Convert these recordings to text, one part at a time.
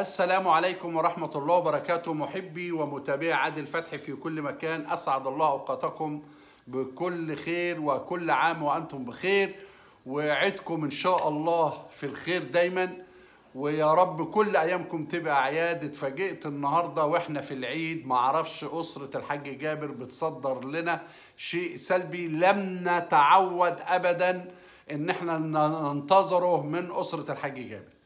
السلام عليكم ورحمة الله وبركاته محبي ومتابعي عادل فتحي في كل مكان. أسعد الله أوقاتكم بكل خير وكل عام وأنتم بخير. وعدكم إن شاء الله في الخير دايما. ويا رب كل أيامكم تبقى أعياد اتفاجئت النهاردة وإحنا في العيد. معرفش أسرة الحاج جابر بتصدر لنا شيء سلبي. لم نتعود أبدا إن إحنا ننتظره من أسرة الحاج جابر.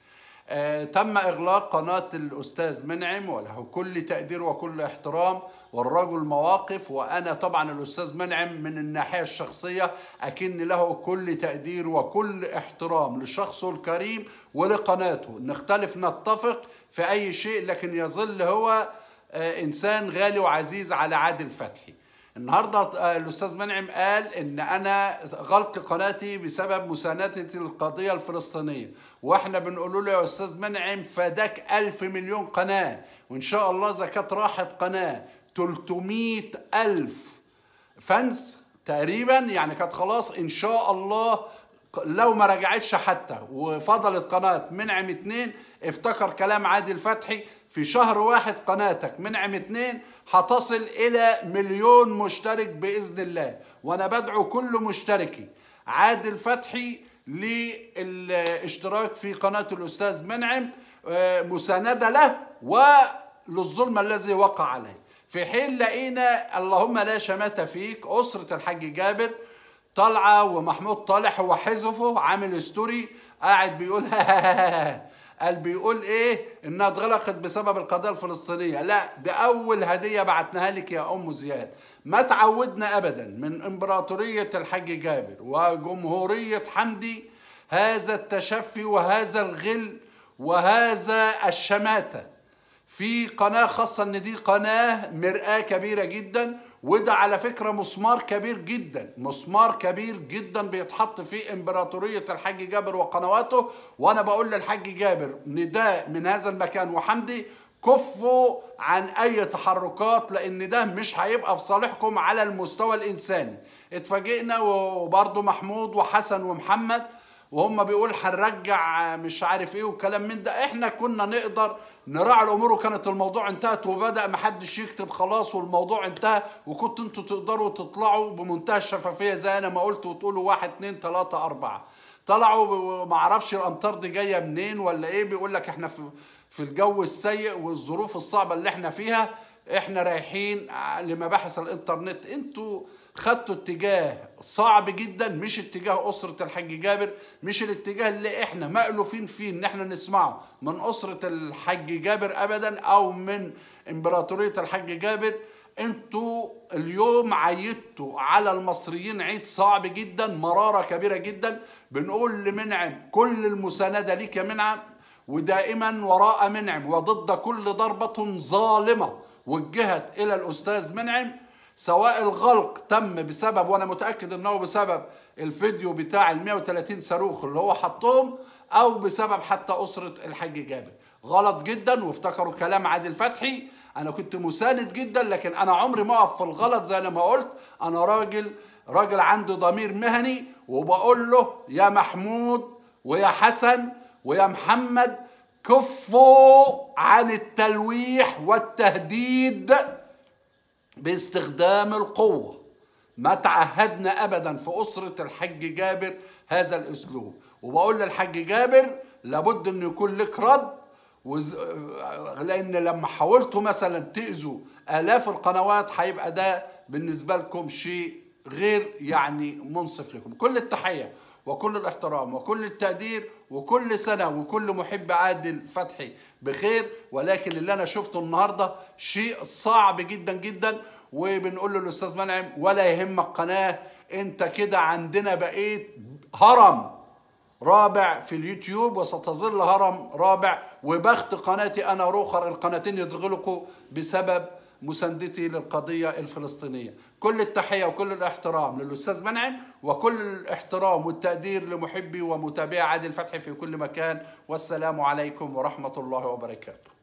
تم إغلاق قناة الأستاذ منعم وله كل تقدير وكل احترام والرجل مواقف وأنا طبعا الأستاذ منعم من الناحية الشخصية أكن له كل تقدير وكل احترام لشخصه الكريم ولقناته. نختلف نتفق في أي شيء لكن يظل هو آه، إنسان غالي وعزيز على عادل فتحي النهارده آه، الأستاذ منعم قال إن أنا غلق قناتي بسبب مساندتي للقضية الفلسطينية. وإحنا بنقول له يا أستاذ منعم فداك ألف مليون قناة وإن شاء الله كانت راحت قناة 300 ألف فانس تقريبا يعني كانت خلاص إن شاء الله لو ما رجعتش حتى وفضلت قناة منعم اتنين افتكر كلام عادل فتحي في شهر واحد قناتك منعم اتنين هتصل إلى مليون مشترك بإذن الله وأنا بدعو كل مشتركي. عادل فتحي للاشتراك في قناة الأستاذ منعم آه، مساندة له وللظلم الذي وقع عليه. في حين لقينا اللهم لا شماتة فيك أسرة الحاج جابر طالعة ومحمود طالح هو حذفه عامل ستوري قاعد بيقول قال بيقول إيه؟ إنها اتغلقت بسبب القضية الفلسطينية. لا ده أول هدية بعتناها لك يا أم زياد. ما تعودنا ابدا من إمبراطورية الحاج جابر وجمهورية حمدي هذا التشفي وهذا الغل وهذا الشماتة. في قناة خاصة إن دي قناة مرآة كبيرة جدا وده على فكرة مسمار كبير جدا مسمار كبير جدا بيتحط في إمبراطورية الحاج جابر وقنواته. وأنا بقول للحاج جابر نداء من هذا المكان. وحمدي كفوا عن أي تحركات لأن ده مش هيبقى في صالحكم على المستوى الإنساني. اتفاجئنا وبرضه محمود وحسن ومحمد وهم بيقول هنرجع مش عارف إيه وكلام من ده. إحنا كنا نقدر نراعي الأمور وكانت الموضوع انتهت وبدأ محدش يكتب خلاص والموضوع انتهى وكنت أنتوا تقدروا تطلعوا بمنتهى الشفافية زي أنا ما قلت وتقولوا واحد اتنين تلاتة اربعة. طلعوا ما أعرفش الامطار دي جاية منين ولا إيه بيقول لك إحنا في في الجو السيء والظروف الصعبة اللي إحنا فيها. إحنا رايحين لمباحث الانترنت. أنتوا خدتوا اتجاه صعب جدا مش اتجاه أسرة الحاج جابر مش الاتجاه اللي إحنا مألوفين فيه إن إحنا نسمعه من أسرة الحاج جابر ابدا أو من إمبراطورية الحاج جابر. أنتوا اليوم عيدتوا على المصريين عيد صعب جدا مرارة كبيرة جدا. بنقول لمنعم كل المساندة ليك يا منعم. ودائما وراء منعم وضد كل ضربة ظالمة وجهت إلى الأستاذ منعم. سواء الغلق تم بسبب وأنا متأكد إنه بسبب الفيديو بتاع ال 130 صاروخ اللي هو حطهم أو بسبب حتى أسرة الحاج جابر. غلط جدا وافتكروا كلام عادل فتحي أنا كنت مساند جدا لكن أنا عمري ما أقف في الغلط زي ما قلت. أنا راجل راجل عنده ضمير مهني وبقول له يا محمود ويا حسن ويا محمد كفوا عن التلويح والتهديد باستخدام القوة. ما تعهدنا أبدا في أسرة الحج جابر هذا الأسلوب. وبقول للحج جابر لابد أن يكون لك رد وز... لأن لما حاولتوا مثلا تأذوا آلاف القنوات هيبقى ده بالنسبة لكم شيء غير يعني منصف لكم. كل التحية وكل الاحترام وكل التقدير وكل سنة وكل محب عادل فتحي بخير. ولكن اللي أنا شفته النهاردة شيء صعب جدا جدا وبنقول له الأستاذ منعم ولا يهمك قناة. أنت كده عندنا بقيت هرم رابع في اليوتيوب وستظل هرم رابع. وبخت قناتي أنا روخر القناتين يتغلقوا بسبب مساندتي للقضية الفلسطينية. كل التحية وكل الاحترام للأستاذ منعم وكل الاحترام والتقدير لمحبي ومتابعي عادل فتحي في كل مكان. والسلام عليكم ورحمة الله وبركاته.